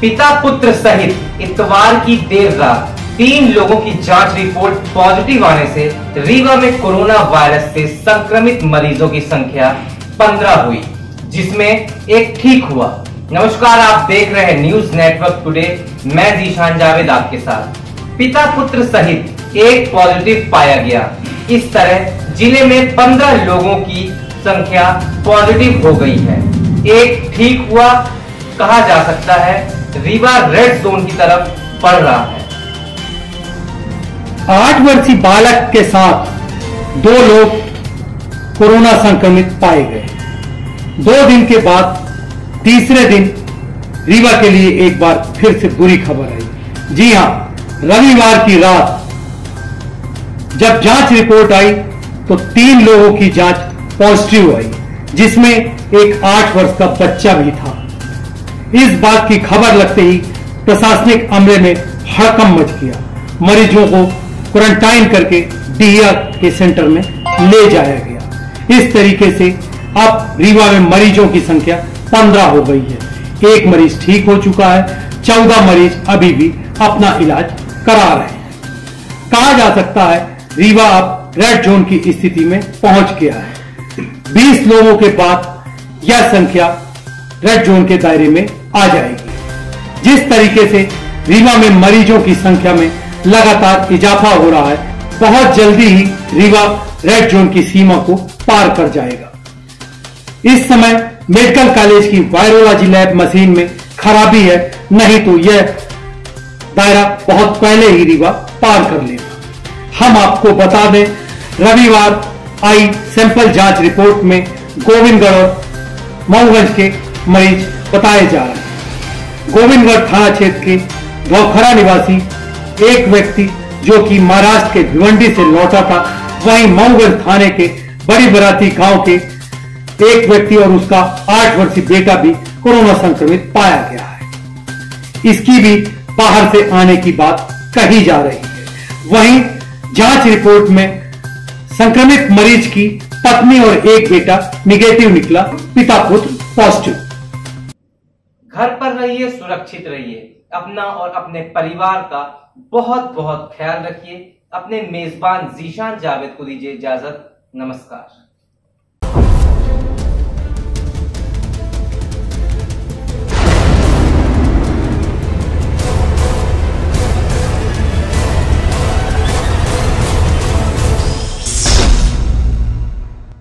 पिता पुत्र सहित इतवार की देर रात तीन लोगों की जाँच रिपोर्ट पॉजिटिव आने से रीवा में कोरोना वायरस से संक्रमित मरीजों की संख्या 15 हुई, जिसमें एक ठीक हुआ। नमस्कार, आप देख रहे हैं न्यूज़ नेटवर्क टुडे। मैं जीशान जावेद आपके साथ। पिता पुत्र सहित एक पॉजिटिव पाया गया। इस तरह ज़िले में 15 लोगों की संख्या पॉजिटिव हो गई है। एक ठीक हुआ कहा जा सकता है रीवा रेड जोन की तरफ़ बढ़ रहा है। आठ वर्षीय बालक के साथ दो लोग कोरोना संक्रमित पाए गए। दो दिन के बाद तीसरे दिन रीवा के लिए एक बार फिर से बुरी खबर आई। जी हाँ, रविवार की रात जब जाँच रिपोर्ट आई तो तीन लोगों की जाँच पॉजिटिव आई, जिसमें एक आठ वर्ष का बच्चा भी था। इस बात की खबर लगते ही प्रशासनिक अमले में हड़कम मच गया। मरीजों को क्वारंटाइन करके डीआर के सेंटर में ले जाया गया। इस तरीके से अब रीवा में मरीजों की संख्या पंद्रह हो गई है। एक मरीज़ ठीक हो चुका है, चौदह मरीज़ अभी भी अपना इलाज करा रहे हैं। कहा जा सकता है, रीवा अब रेड जोन की स्थिति में पहुँच गया है। 20 लोगों के बाद यह संख्या रेड जोन के दायरे में आ जाएगी। जिस तरीके से रीवा में मरीजों की संख्या में लगातार इजाफा हो रहा है, बहुत जल्दी ही रीवा रेड जोन की सीमा को पार कर जाएगा। इस समय मेडिकल कॉलेज की वायरोलॉजी लैब मशीन में खराबी है, नहीं तो यह दायरा बहुत पहले ही रीवा पार कर लेगा। हम आपको बता दें, रविवार आई सैंपल जाँच रिपोर्ट में गोविंदगढ़ और मऊगंज के मरीज़ बताए जा रहे हैं। गोविंदगढ़ थाना क्षेत्र के गौखरा निवासी एक व्यक्ति जो कि महाराष्ट्र के भिवंडी से लौटा था, वहीं मऊगंज थाने के बड़ी बराती गाँव के एक व्यक्ति और उसका आठ वर्षीय बेटा भी कोरोना संक्रमित पाया गया है। इसकी भी बाहर से आने की बात कही जा रही है। वहीं जाँच रिपोर्ट में संक्रमित मरीज़ की पत्नी और एक बेटा निगेटिव निकला, पिता पुत्र पॉजिटिव। घर पर रहिए, सुरक्षित रहिए। अपना और अपने परिवार का बहुत बहुत ख्याल रखिए। अपने मेजबान जीशान जावेद को दीजिए इजाज़त। नमस्कार।